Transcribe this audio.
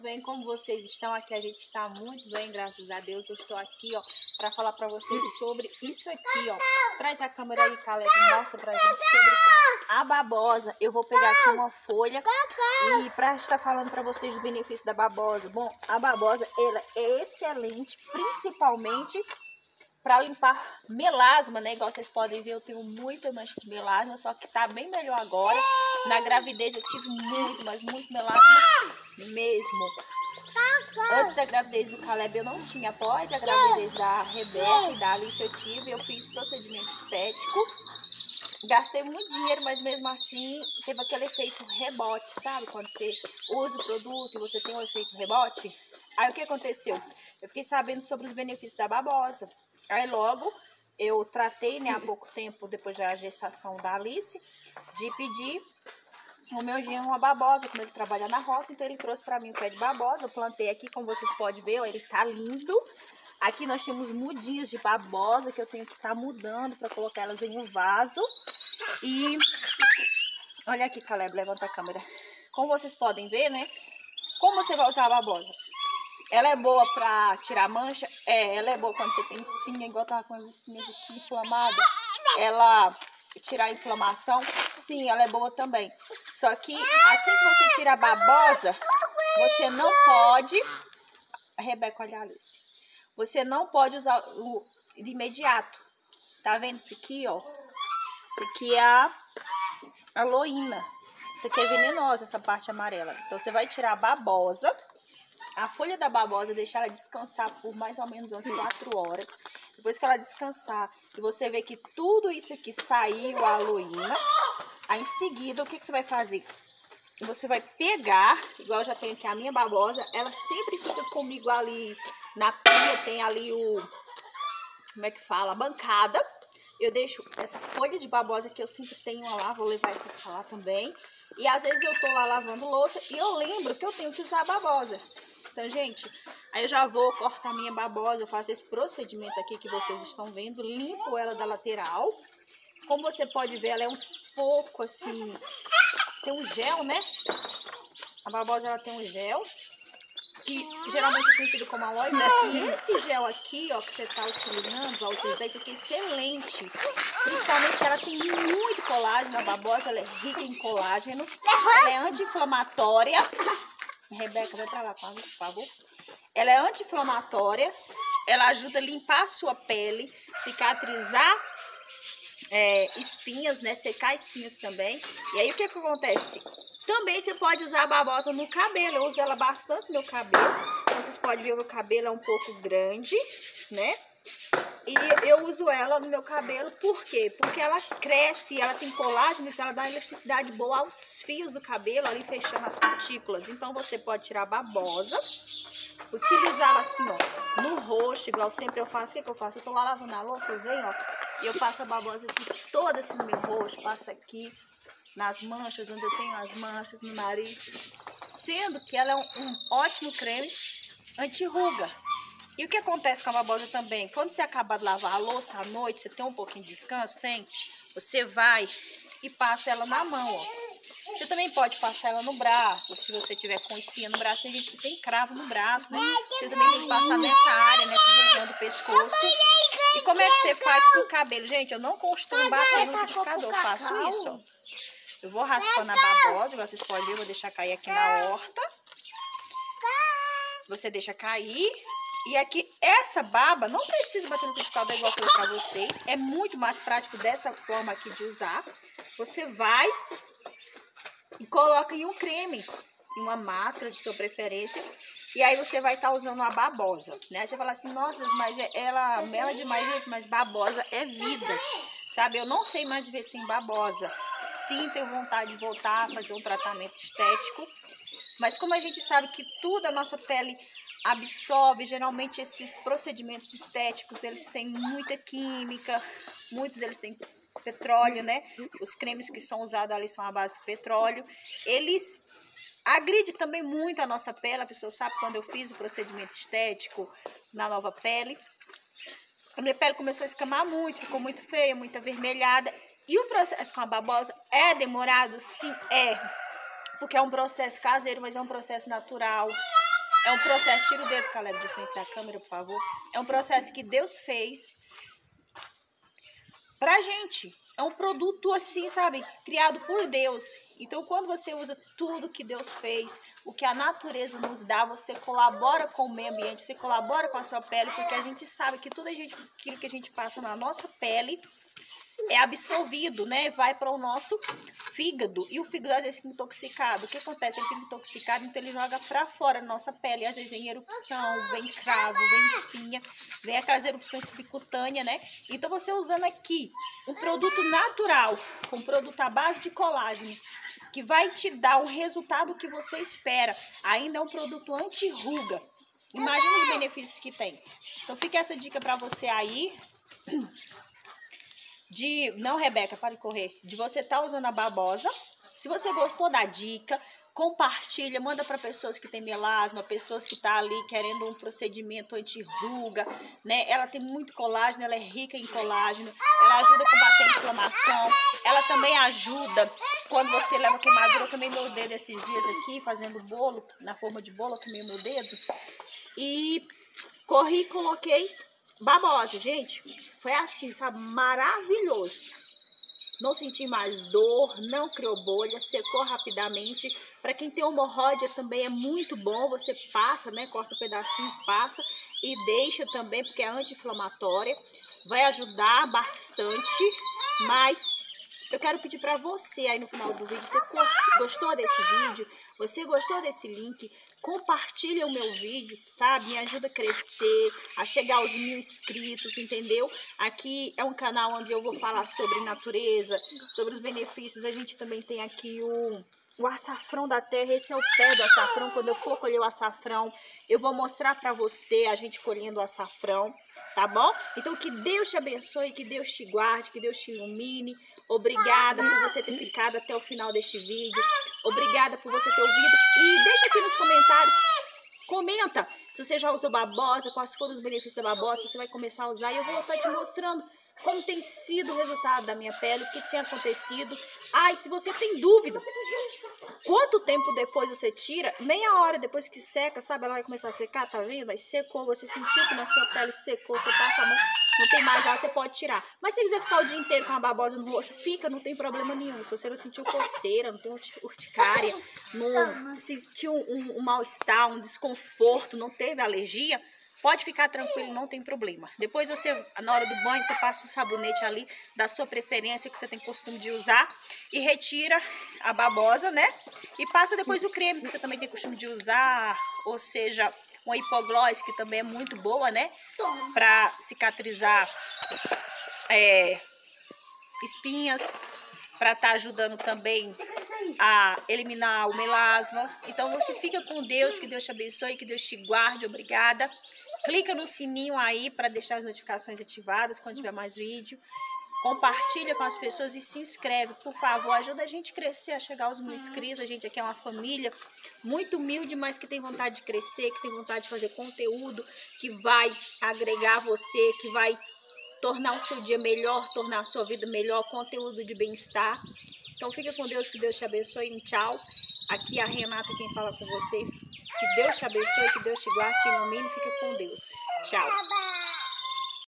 bem? Como vocês estão? Aqui a gente está muito bem, graças a Deus. Eu estou aqui, ó, para falar para vocês sobre isso aqui, ó. Traz a câmera aí, Caleb, mostra pra gente sobre a babosa. Eu vou pegar aqui uma folha e para estar falando para vocês do benefício da babosa. Bom, a babosa, ela é excelente, principalmente para limpar melasma, né? Igual vocês podem ver, eu tenho muita mancha de melasma, só que tá bem melhor agora. Na gravidez eu tive muito, mas muito melasma mesmo. Antes da gravidez do Caleb eu não tinha, após a gravidez da Rebeca e da Alice eu tive, eu fiz procedimento estético. Gastei muito dinheiro, mas mesmo assim teve aquele efeito rebote, sabe? Quando você usa o produto e você tem um efeito rebote. Aí o que aconteceu? Eu fiquei sabendo sobre os benefícios da babosa. Aí logo eu tratei, né, há pouco tempo, depois da gestação da Alice, de pedir o meu genro uma babosa, como ele trabalha na roça, então ele trouxe para mim o pé de babosa. Eu plantei aqui, como vocês podem ver, ó, ele tá lindo. Aqui nós temos mudinhas de babosa que eu tenho que estar tá mudando para colocar elas em um vaso. E olha aqui, Caleb, levanta a câmera. Como vocês podem ver, né? Como você vai usar a babosa? Ela é boa pra tirar mancha? É, ela é boa quando você tem espinha, igual tava com as espinhas aqui inflamadas. Ela tirar a inflamação? Sim, ela é boa também. Só que assim que você tira a babosa, você não pode... Rebeca, olha a Alice. Você não pode usar o de imediato. Tá vendo isso aqui, ó? Isso aqui é a aloína. Isso aqui é venenosa, essa parte amarela. Então, você vai tirar a babosa a folha da babosa, deixar ela descansar por mais ou menos umas 4 horas. Depois que ela descansar e você vê que tudo isso aqui saiu a aloína, aí em seguida, o que, que você vai fazer? Você vai pegar, igual eu já tenho aqui a minha babosa, ela sempre fica comigo ali na pia, tem ali o, como é que fala, a bancada. Eu deixo essa folha de babosa que eu sempre tenho lá, vou levar essa pra lá também. E às vezes eu tô lá lavando louça e eu lembro que eu tenho que usar a babosa. Então, gente, aí eu já vou cortar minha babosa, eu faço esse procedimento aqui que vocês estão vendo, limpo ela da lateral. Como você pode ver, ela é um pouco assim, tem um gel, né? A babosa, ela tem um gel, que geralmente é conhecido como aloe vera. Esse gel aqui, ó, que você tá utilizando, vai utilizar, isso aqui é excelente. Principalmente ela tem muito colágeno, a babosa, ela é rica em colágeno, ela é anti-inflamatória. Rebeca, vai pra lá, por favor. Ela é anti-inflamatória, ela ajuda a limpar a sua pele, cicatrizar é, espinhas, né? Secar espinhas também. E aí, o que, que acontece? Também você pode usar a babosa no cabelo. Eu uso ela bastante no meu cabelo. Vocês podem ver o meu cabelo é um pouco grande, né? E eu uso ela no meu cabelo, por quê? Porque ela cresce, ela tem colágeno, então ela dá elasticidade boa aos fios do cabelo, ali fechando as cutículas. Então você pode tirar a babosa, utilizá-la assim, ó, no rosto, igual sempre eu faço. O que, que eu faço? Eu tô lá lavando a louça, eu venho, ó, e eu passo a babosa aqui toda assim no meu rosto, passo aqui nas manchas, onde eu tenho as manchas no nariz, sendo que ela é um, um ótimo creme anti-ruga. E o que acontece com a babosa também? Quando você acaba de lavar a louça à noite, você tem um pouquinho de descanso? Tem? Você vai e passa ela na mão, ó. Você também pode passar ela no braço, se você tiver com espinha no braço. Tem gente que tem cravo no braço, né? Você também tem que passar nessa área, nessa região do pescoço. E como é que você faz com o cabelo? Gente, eu não costumo bater no liquidificador, faço isso, ó. Eu vou raspando a babosa, igual vocês podem ver, eu vou deixar cair aqui na horta. Você deixa cair e aqui, essa baba não precisa bater no liquidificador igual eu falei pra vocês. É muito mais prático dessa forma aqui de usar. Você vai e coloca em um creme, em uma máscara de sua preferência. E aí você vai estar tá usando uma babosa, né? Você fala assim, nossa, mas é, ela mela demais, gente, mas babosa é vida. Sabe, eu não sei mais viver sem babosa. Sim, tenho vontade de voltar a fazer um tratamento estético. Mas como a gente sabe que tudo a nossa pele absorve, geralmente esses procedimentos estéticos, eles têm muita química, muitos deles têm petróleo, né? Os cremes que são usados ali são à base de petróleo. Eles agridem também muito a nossa pele, a pessoa sabe quando eu fiz o procedimento estético na nova pele. A minha pele começou a escamar muito, ficou muito feia, muito avermelhada. E o processo com a babosa é demorado? Sim, é. Porque é um processo caseiro, mas é um processo natural É um processo, tira o dedo, Caleb, de frente da câmera, por favor. É um processo que Deus fez pra gente. É um produto assim, sabe? Criado por Deus. Então, quando você usa tudo que Deus fez, o que a natureza nos dá, você colabora com o meio ambiente, você colabora com a sua pele, porque a gente sabe que tudo aquilo que a gente passa na nossa pele é absorvido, né? Vai para o nosso fígado. E o fígado às vezes fica intoxicado. O que acontece? Ele fica intoxicado, então ele joga para fora a nossa pele. Às vezes vem erupção, vem cravo, vem espinha, vem aquelas erupções subcutâneas, né? Então você usando aqui um produto natural, um produto à base de colágeno, que vai te dar o resultado que você espera. Ainda é um produto anti-ruga. Imagina os benefícios que tem. Então fica essa dica para você aí de. Não, Rebeca, para de correr. De você estar tá usando a babosa. Se você gostou da dica, compartilha, manda para pessoas que têm melasma, pessoas que tá ali querendo um procedimento anti-ruga, né? Ela tem muito colágeno, ela é rica em colágeno, ela ajuda a combater a inflamação, ela também ajuda quando você leva queimadura, eu também meu dedo esses dias aqui, fazendo bolo, na forma de bolo, eu queimei meu dedo, e corri e coloquei babosa, gente. Foi assim, sabe? Maravilhoso. Não senti mais dor, não criou bolha, secou rapidamente. Para quem tem hemorroida também é muito bom. Você passa, né? Corta um pedacinho, passa e deixa também, porque é anti-inflamatória. Vai ajudar bastante, mas eu quero pedir para você aí no final do vídeo, você gostou desse vídeo? Você gostou desse link? Compartilha o meu vídeo, sabe? Me ajuda a crescer, a chegar aos mil inscritos, entendeu? Aqui é um canal onde eu vou falar sobre natureza, sobre os benefícios. A gente também tem aqui o o açafrão da terra, esse é o pé do açafrão. Quando eu for colher o açafrão, eu vou mostrar para você a gente colhendo o açafrão, tá bom? Então, que Deus te abençoe, que Deus te guarde, que Deus te ilumine. Obrigada por você ter ficado até o final deste vídeo. Obrigada por você ter ouvido. E deixa aqui nos comentários, comenta se você já usou babosa, quais foram os benefícios da babosa, você vai começar a usar. E eu vou estar te mostrando como tem sido o resultado da minha pele, o que tinha acontecido. Ah, se você tem dúvida, quanto tempo depois você tira? Meia hora depois que seca, sabe? Ela vai começar a secar, tá vendo? Aí secou, você sentiu que na sua pele secou, você passa a mão, não tem mais ela, você pode tirar. Mas se quiser ficar o dia inteiro com a babosa no rosto, fica, não tem problema nenhum. Se você não sentiu coceira, não tem urticária, não sentiu um, um, um mal-estar, um desconforto, não teve alergia, Pode ficar tranquilo, não tem problema. Depois você, na hora do banho, você passa o sabonete ali da sua preferência, que você tem costume de usar, e retira a babosa, né? E passa depois o creme, que você também tem costume de usar, ou seja, uma hipoglós, que também é muito boa, né? Pra cicatrizar é, espinhas, para estar tá ajudando também a eliminar o melasma. Então você fica com Deus, que Deus te abençoe, que Deus te guarde. Obrigada. Clica no sininho aí para deixar as notificações ativadas quando tiver mais vídeo. Compartilha com as pessoas e se inscreve, por favor. Ajuda a gente a crescer, a chegar aos mil inscritos. A gente aqui é uma família muito humilde, mas que tem vontade de crescer, que tem vontade de fazer conteúdo que vai agregar você, que vai tornar o seu dia melhor, tornar a sua vida melhor, conteúdo de bem-estar. Então fica com Deus, que Deus te abençoe. Um tchau. Aqui é a Renata quem fala com você. Que Deus te abençoe, que Deus te guarde, te ilumine. Fica com Deus. Tchau.